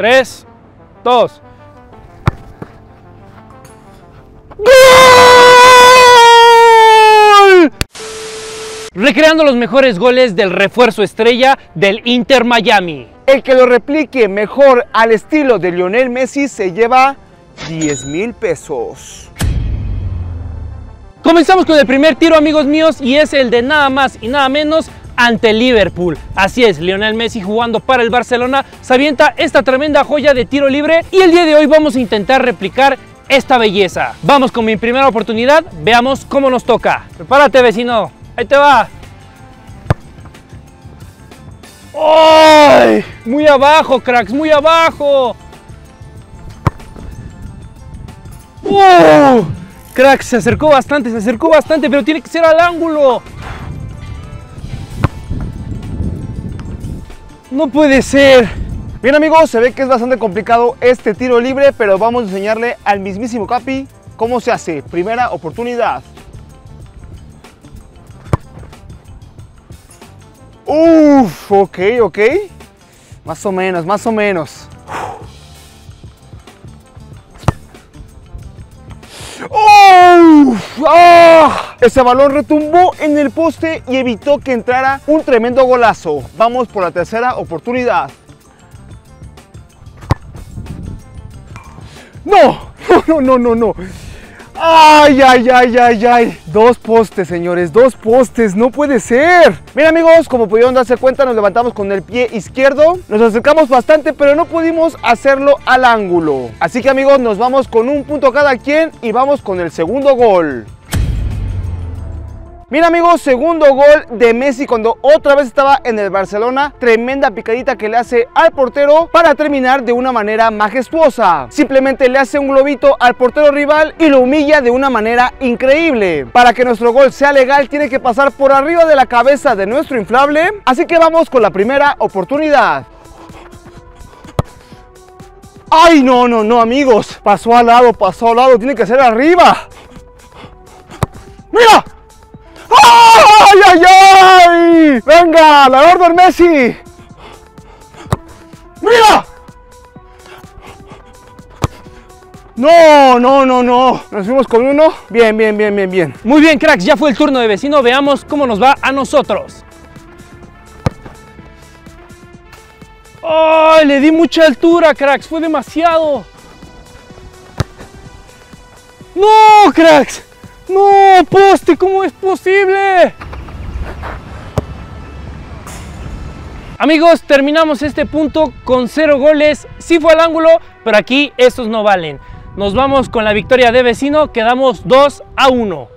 3, 2. ¡Gol! Recreando los mejores goles del refuerzo estrella del Inter Miami. El que lo replique mejor al estilo de Lionel Messi se lleva 10 mil pesos. Comenzamos con el primer tiro, amigos míos, y es el de nada más y nada menos ante Liverpool. Así es, Lionel Messi jugando para el Barcelona se avienta esta tremenda joya de tiro libre y el día de hoy vamos a intentar replicar esta belleza. Vamos con mi primera oportunidad, veamos cómo nos toca. Prepárate, vecino. Ahí te va. ¡Ay! Muy abajo, cracks, muy abajo. ¡Uh! Cracks, se acercó bastante, se acercó bastante, pero tiene que ser al ángulo. No puede ser. Bien amigos, se ve que es bastante complicado este tiro libre, pero vamos a enseñarle al mismísimo Capi cómo se hace. Primera oportunidad. Uf, ok, ok. Más o menos, más o menos. ¡Ah! Ese balón retumbó en el poste y evitó que entrara un tremendo golazo. Vamos por la tercera oportunidad. ¡No! ¡No, no, no, no! ¡Ay, ay, ay, ay, ay! Dos postes, señores, dos postes, no puede ser. Bien, amigos, como pudieron darse cuenta, nos levantamos con el pie izquierdo. Nos acercamos bastante, pero no pudimos hacerlo al ángulo. Así que, amigos, nos vamos con un punto cada quien y vamos con el segundo gol. Mira amigos, segundo gol de Messi cuando otra vez estaba en el Barcelona. Tremenda picadita que le hace al portero para terminar de una manera majestuosa. Simplemente le hace un globito al portero rival y lo humilla de una manera increíble. Para que nuestro gol sea legal tiene que pasar por arriba de la cabeza de nuestro inflable. Así que vamos con la primera oportunidad. ¡Ay, no, no, no, amigos! Pasó al lado, pasó al lado, tiene que ser arriba. ¡Mira! ¡Venga, la orden Messi! ¡Mira! No, no, no, no. Nos fuimos con uno. Bien, bien, bien, bien, bien. Muy bien, cracks, ya fue el turno de vecino. Veamos cómo nos va a nosotros. ¡Ay! le di mucha altura, cracks. Fue demasiado. ¡No, cracks! ¡No, poste! ¿Cómo es posible? Amigos, terminamos este punto con cero goles. Sí fue al ángulo, pero aquí estos no valen. Nos vamos con la victoria de vecino, quedamos 2 a 1.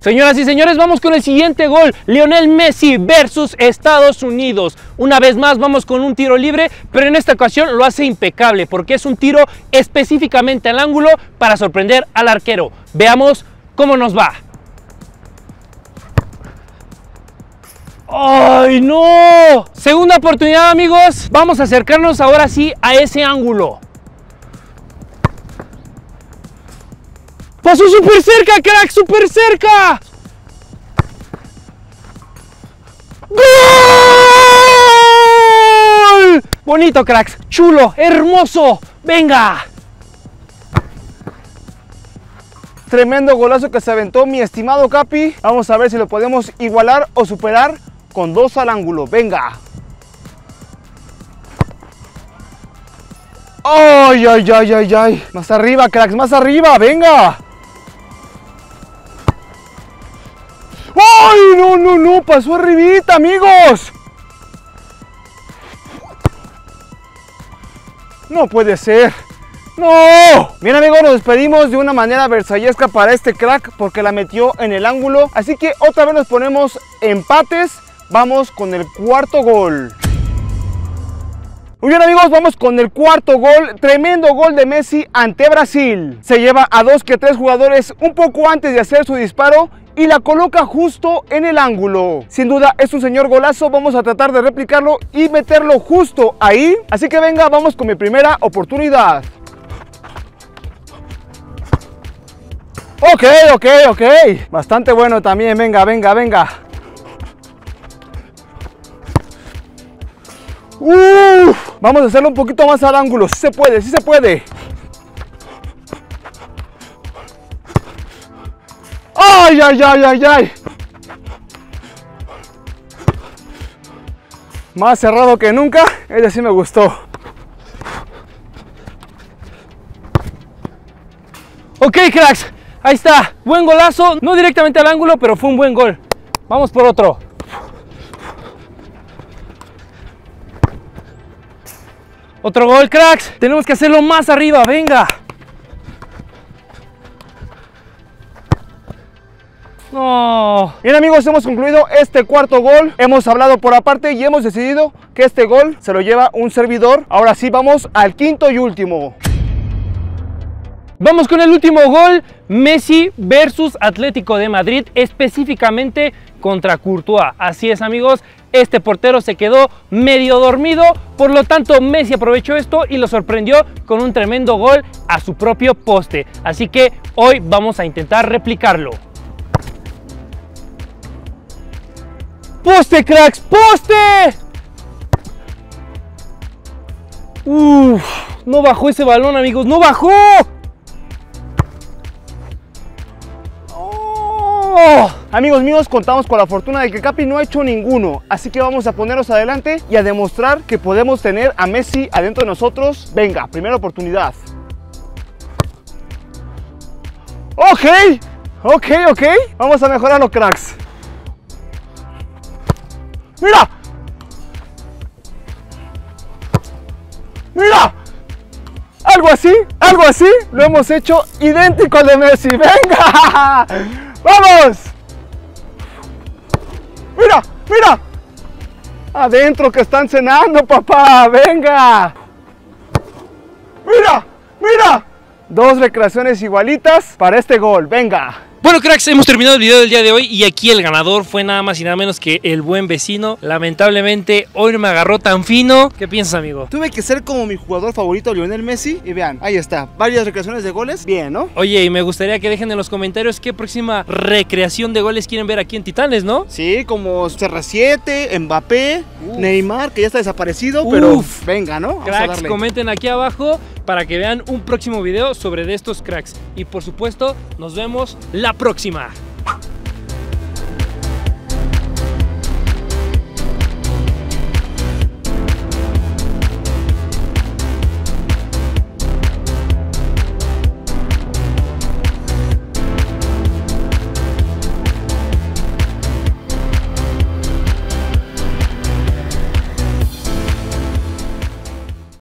Señoras y señores, vamos con el siguiente gol. Lionel Messi versus Estados Unidos. Una vez más vamos con un tiro libre, pero en esta ocasión lo hace impecable porque es un tiro específicamente al ángulo para sorprender al arquero. Veamos cómo nos va. ¡Ay, no! Segunda oportunidad, amigos. Vamos a acercarnos ahora sí a ese ángulo. Pasó súper cerca, crack, súper cerca. ¡Gol! Bonito, cracks. Chulo, hermoso. Venga. Tremendo golazo que se aventó mi estimado Capi. Vamos a ver si lo podemos igualar o superar con dos al ángulo. Venga. ¡Ay, ay, ay, ay, ay! Más arriba, cracks, más arriba, venga. ¡Ay, no, no, no! Pasó arribita, amigos. No puede ser. ¡No! Bien amigos, nos despedimos de una manera versallesca para este crack porque la metió en el ángulo. Así que otra vez nos ponemos empates. Vamos con el cuarto gol. Muy bien amigos, vamos con el cuarto gol, tremendo gol de Messi ante Brasil. Se lleva a dos que tres jugadores un poco antes de hacer su disparo y la coloca justo en el ángulo. Sin duda es un señor golazo, vamos a tratar de replicarlo y meterlo justo ahí. Así que venga, vamos con mi primera oportunidad. Ok, ok, ok. Bastante bueno también, venga, venga, venga. Uf, Vamos a hacerlo un poquito más al ángulo. Sí se puede, sí se puede. ¡Ay, ay, ay, ay, ay! Más cerrado que nunca. Ese sí me gustó. Ok, cracks. Ahí está. Buen golazo. No directamente al ángulo, pero fue un buen gol. Vamos por otro. Otro gol, cracks. Tenemos que hacerlo más arriba. Venga. No. Bien amigos, hemos concluido este cuarto gol. Hemos hablado por aparte y hemos decidido que este gol se lo lleva un servidor. Ahora sí, vamos al quinto y último. Vamos con el último gol, Messi versus Atlético de Madrid, específicamente contra Courtois. Así es amigos, este portero se quedó medio dormido, por lo tanto Messi aprovechó esto y lo sorprendió con un tremendo gol a su propio poste. Así que hoy vamos a intentar replicarlo. ¡Poste, cracks! ¡Poste! Uf, no bajó ese balón amigos, no bajó. Amigos míos, contamos con la fortuna de que Capi no ha hecho ninguno, así que vamos a ponernos adelante y a demostrar que podemos tener a Messi adentro de nosotros. Venga, primera oportunidad. Ok, ok, ok. Vamos a mejorar los cracks. ¡Mira! ¡Mira! Algo así, algo así, lo hemos hecho idéntico al de Messi. ¡Venga! ¡Vamos! ¡Mira! Adentro que están cenando, papá. ¡Venga! ¡Mira! ¡Mira! Dos recreaciones igualitas para este gol. ¡Venga! Bueno cracks, hemos terminado el video del día de hoy y aquí el ganador fue nada más y nada menos que el buen vecino. Lamentablemente hoy no me agarró tan fino. ¿Qué piensas amigo? Tuve que ser como mi jugador favorito, Lionel Messi. Y vean, ahí está, varias recreaciones de goles. Bien, ¿no? Oye, y me gustaría que dejen en los comentarios qué próxima recreación de goles quieren ver aquí en Titanes, ¿no? Sí, como CR7, Mbappé, Neymar, que ya está desaparecido, pero venga, ¿no? cracks, comenten aquí abajo para que vean un próximo video sobre de estos cracks. Y por supuesto, nos vemos la próxima.